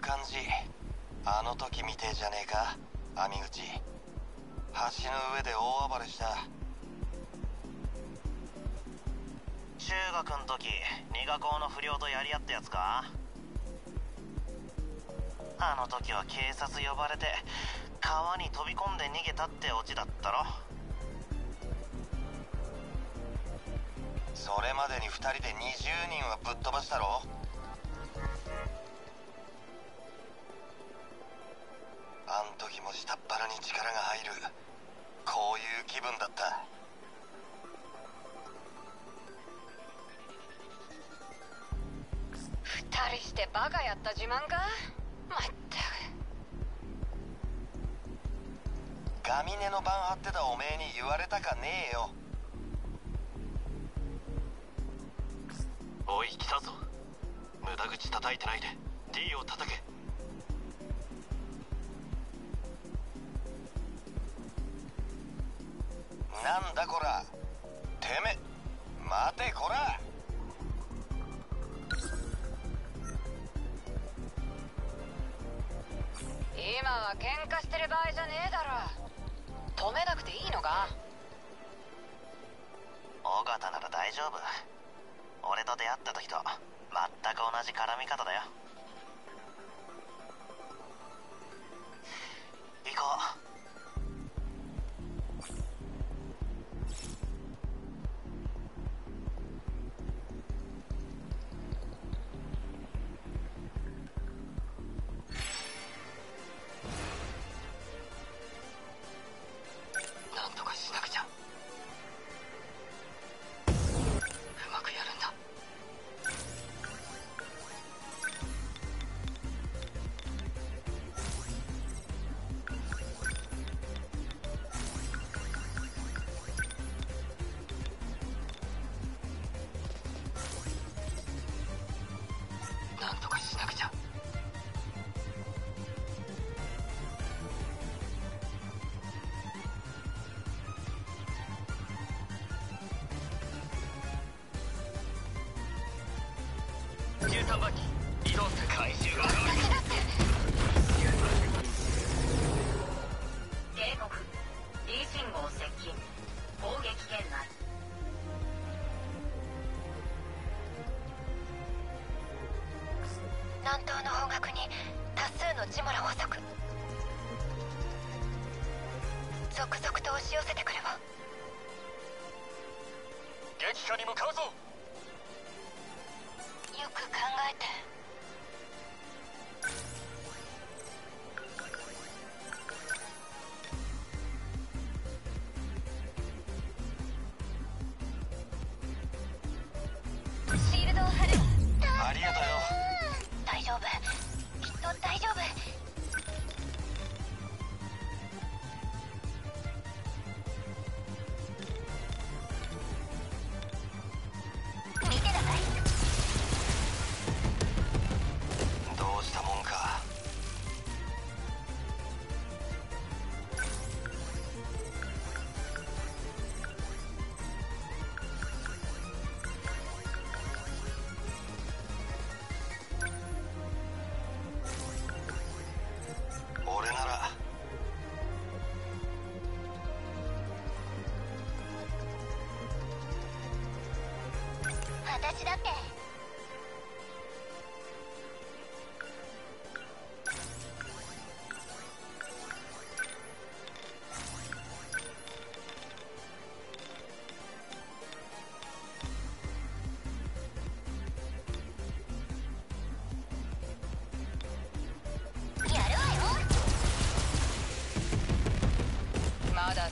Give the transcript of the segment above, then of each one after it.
感じ。あの時みてえじゃねえか。網口。橋の上で大暴れした。中学の時二学校の不良とやり合ったやつか？あの時は警察呼ばれて川に飛び込んで逃げたってオチだったろ。それまでに2人で20人はぶっ飛ばしたろあん時も下っ腹に力が入る。こういう気分だった。大してバカやった自慢か？まったく。ガミネの番張ってたおめえに言われたかねえよ。おい来たぞ。無駄口叩いてないで。D を叩けなんだこら。てめ待てこら。今は喧嘩してる場合じゃねえだろ。止めなくていいのか。尾形なら大丈夫。俺と出会った時と全く同じ絡み方だよ撃破に向かうぞ。よく考えて。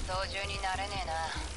操縦になれねえな。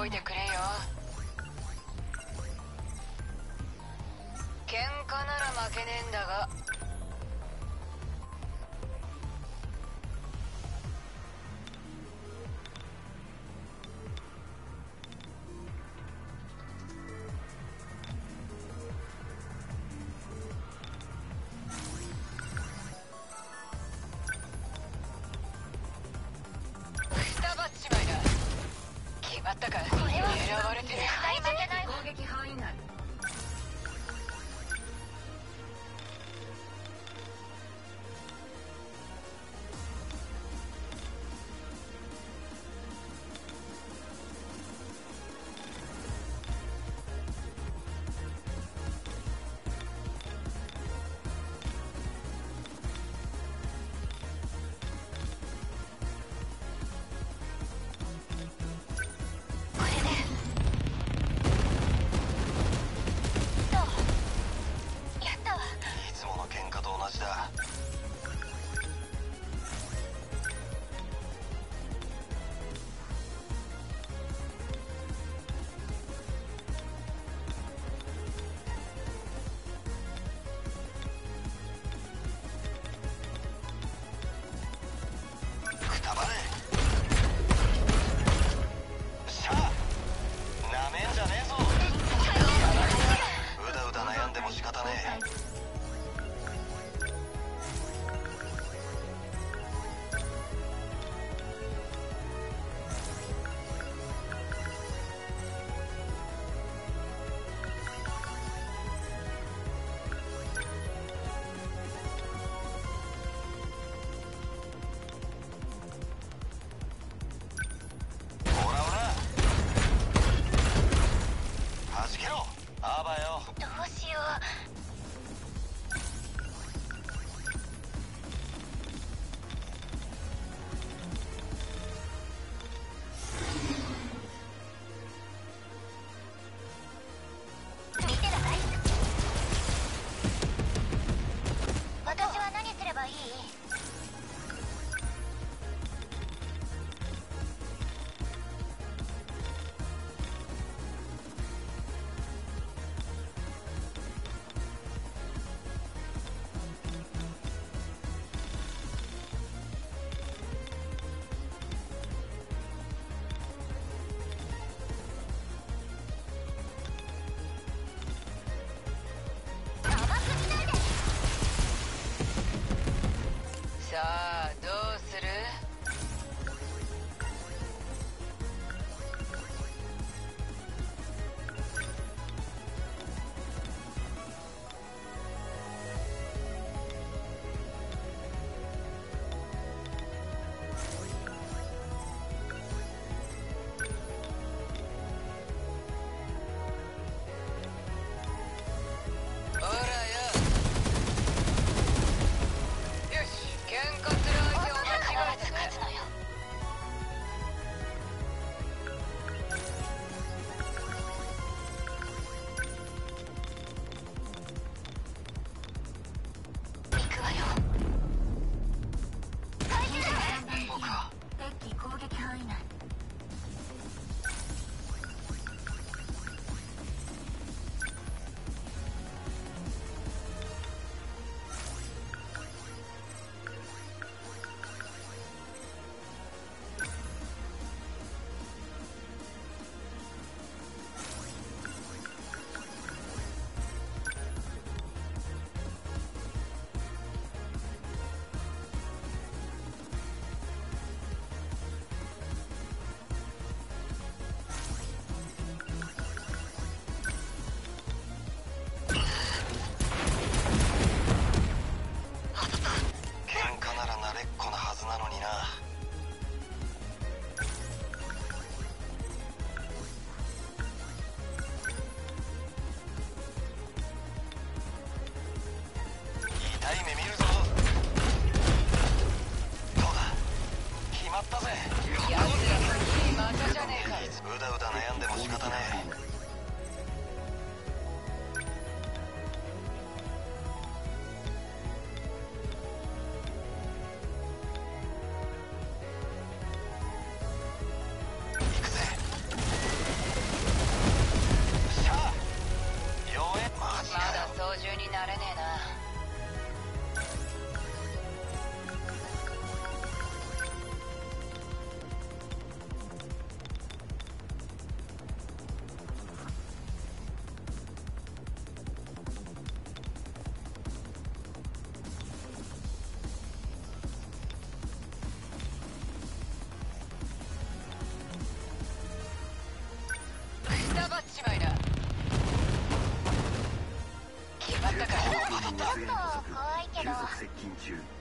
動いてくれよ。喧嘩なら負けねえんだが。急速接近中。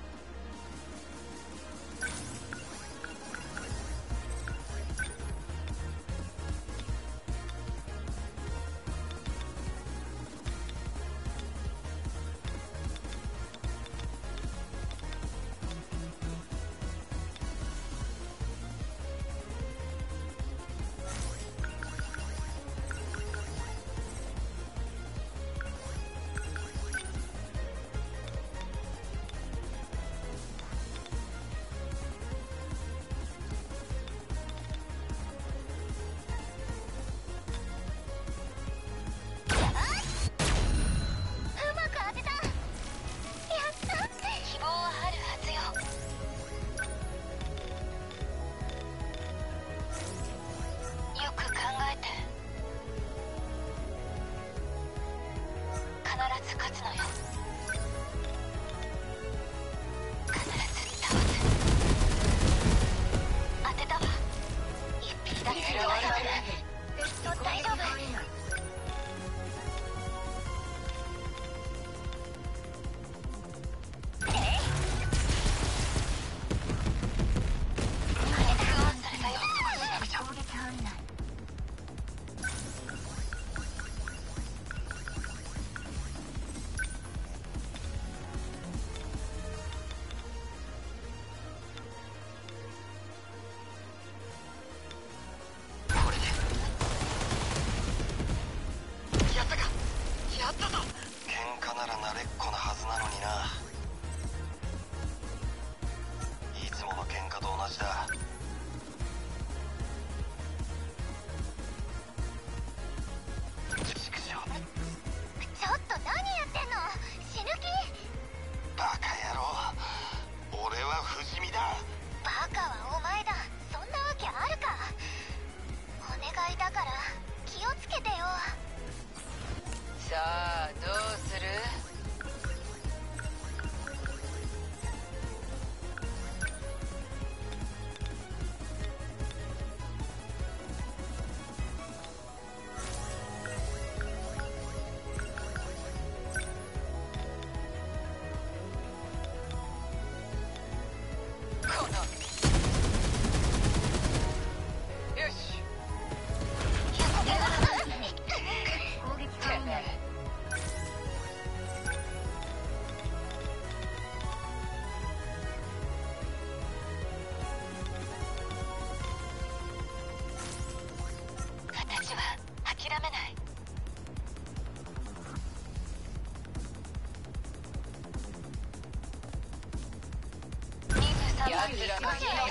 23や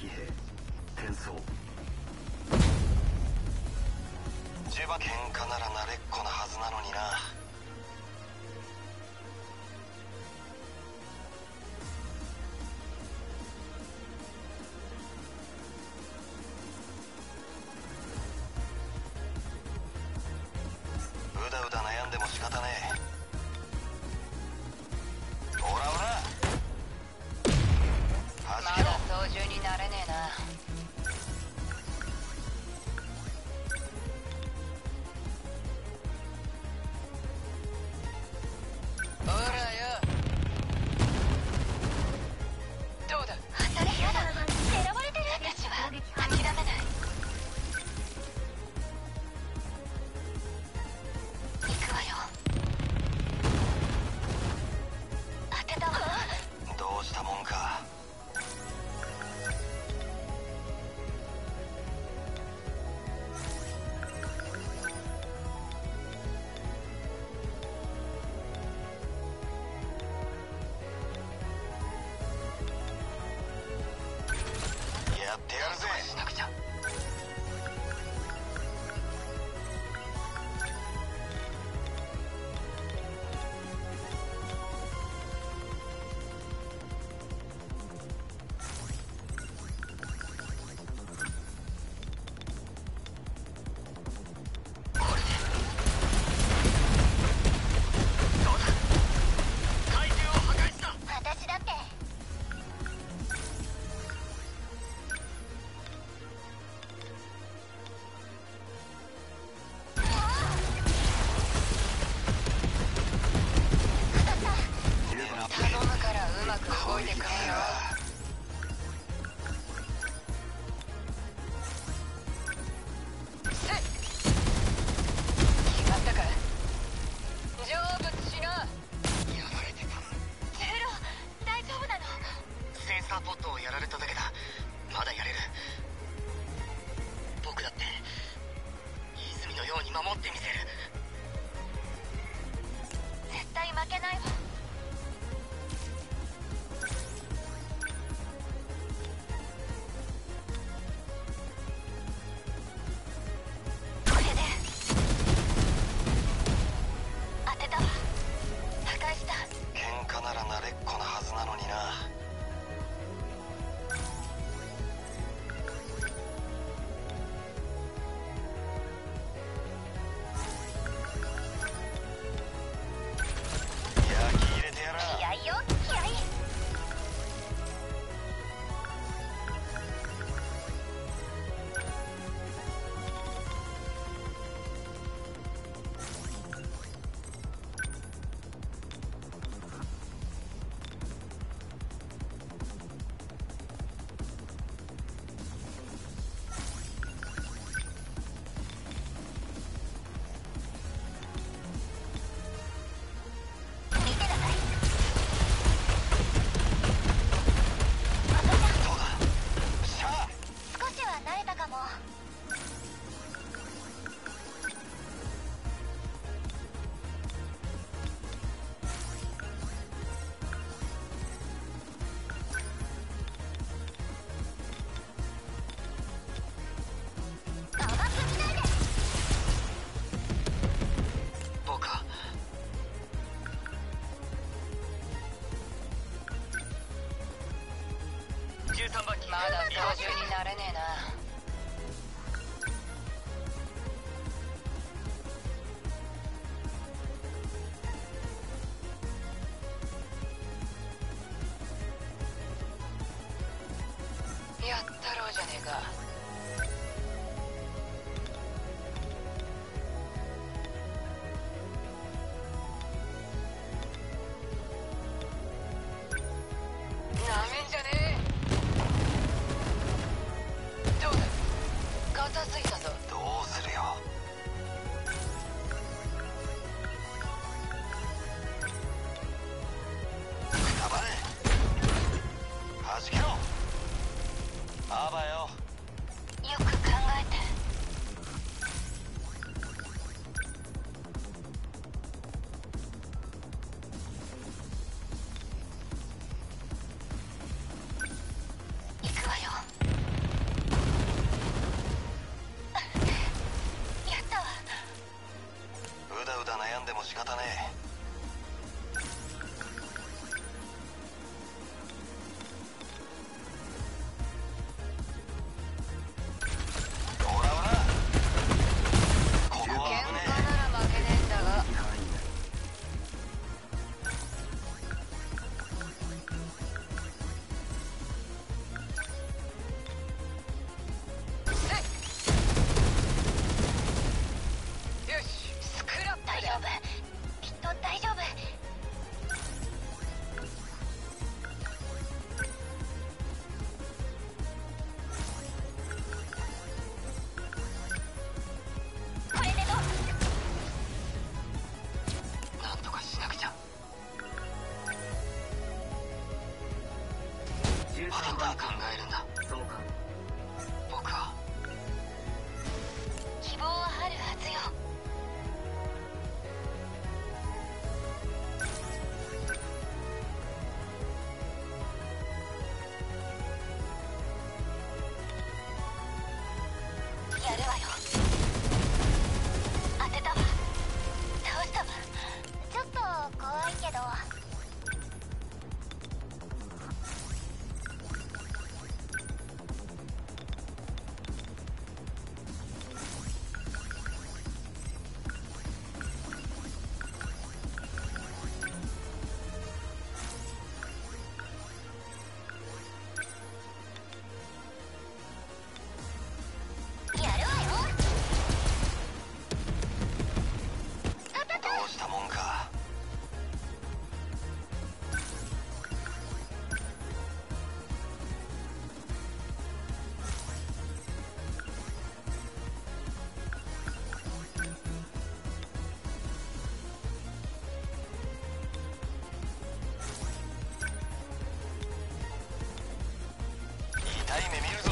騎んでも仕方ねえ。Hay enemigos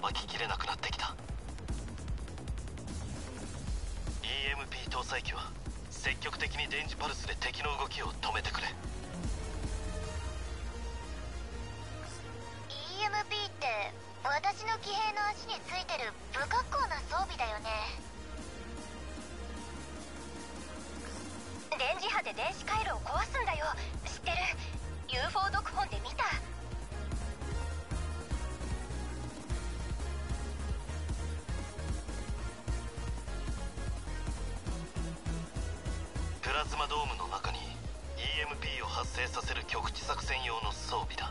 ばききれなくなってきた。EMP 搭載機は積極的に電磁パルスで敵の動きを止めてくれ。EMP って私の騎兵の足についてる不格好な装備だよね。電磁波で電子回路を壊すんだよ。知ってる？UFO 読本で見た？制させる局地作戦用の装備だ。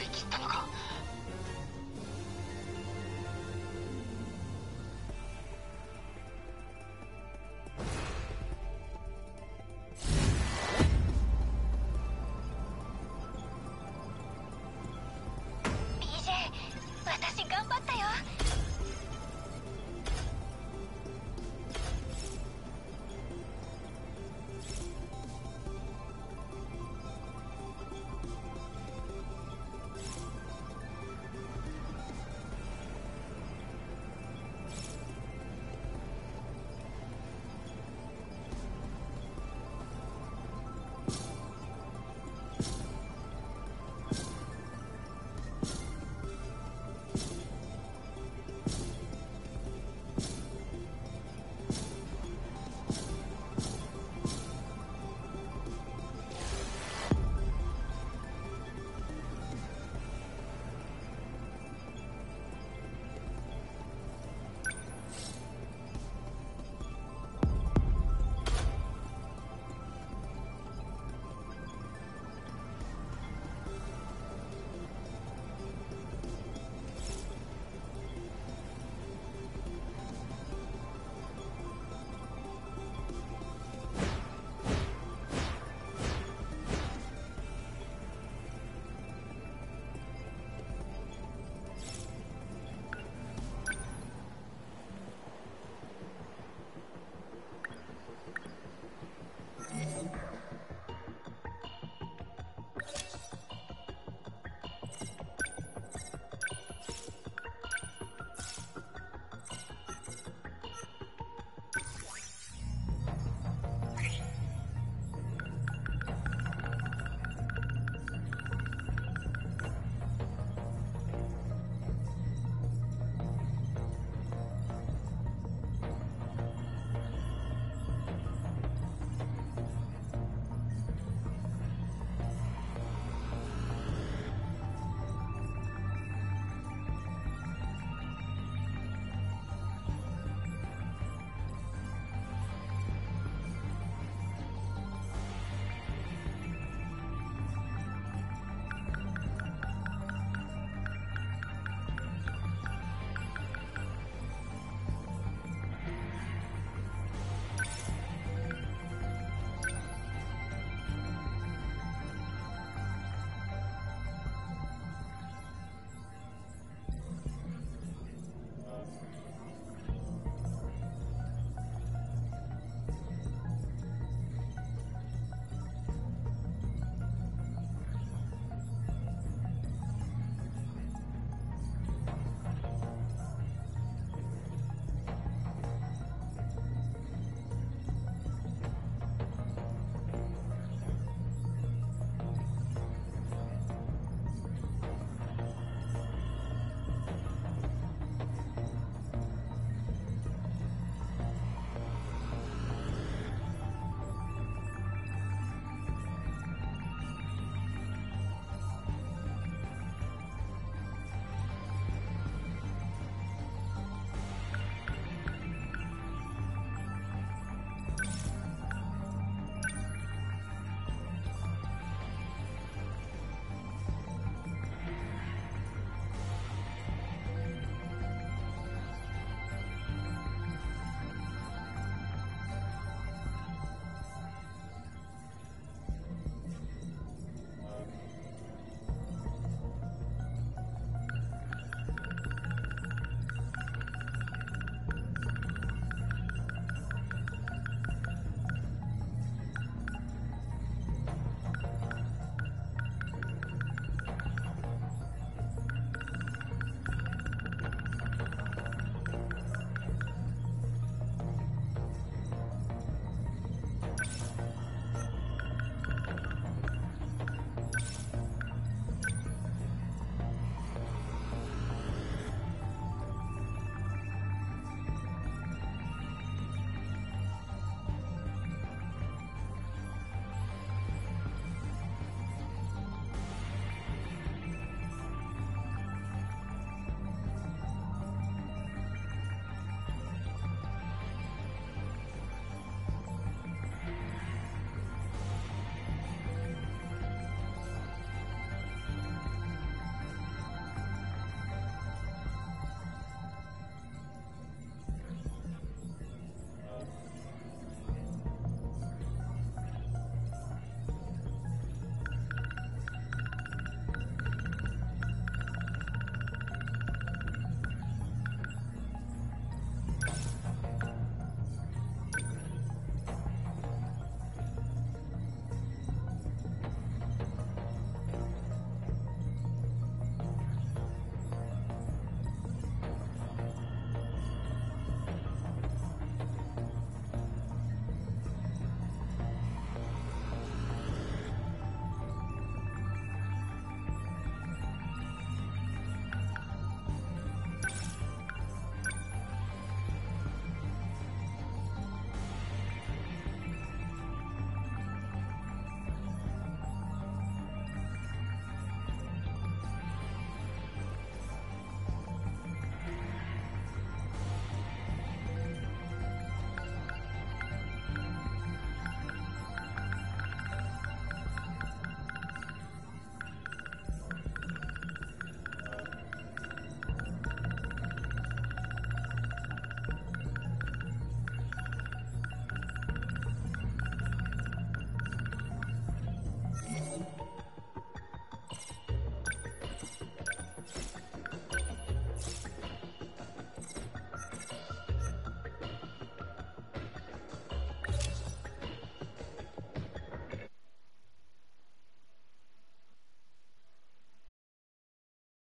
り切ったのか？